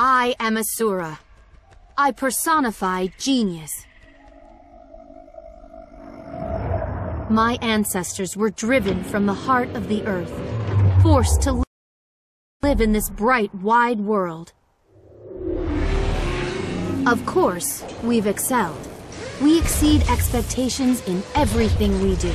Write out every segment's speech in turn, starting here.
I am Asura. I personify genius. My ancestors were driven from the heart of the earth, forced to live in this bright, wide world. Of course, we've excelled. We exceed expectations in everything we do.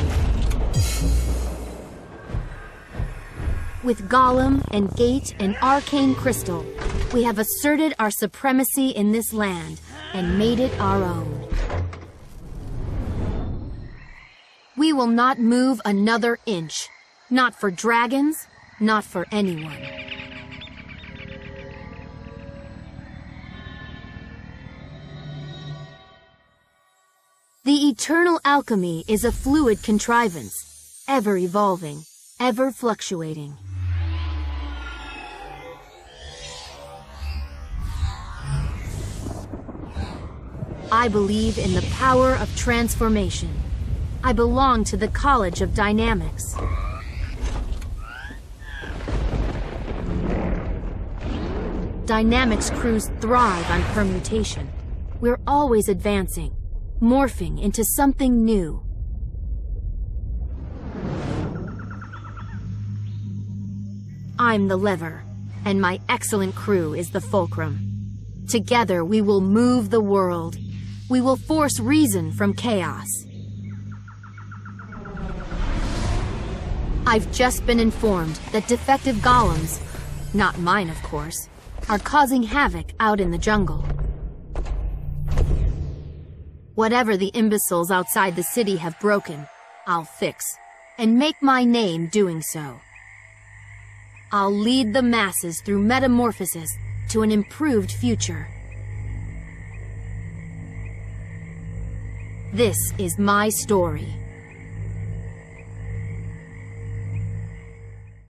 With Golem and Gate and Arcane Crystal, we have asserted our supremacy in this land and made it our own. We will not move another inch. Not for dragons, not for anyone. The eternal alchemy is a fluid contrivance, ever evolving, ever fluctuating. I believe in the power of transformation. I belong to the College of Dynamics. Dynamics crews thrive on permutation. We're always advancing, morphing into something new. I'm the lever, and my excellent crew is the fulcrum. Together we will move the world. We will force reason from chaos. I've just been informed that defective golems, not mine of course, are causing havoc out in the jungle. Whatever the imbeciles outside the city have broken, I'll fix, and make my name doing so. I'll lead the masses through metamorphosis to an improved future. This is my story.